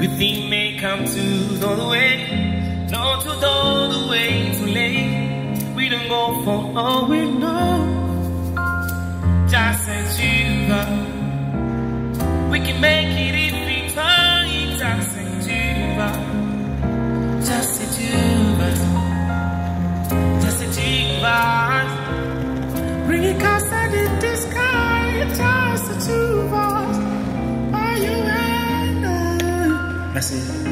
Good thing may come to the way, not to the way too late. We don't go for all we know. Just as you are. We can make it if we try. Just as you are. Just as you are. Just as you. Bring it closer Merci.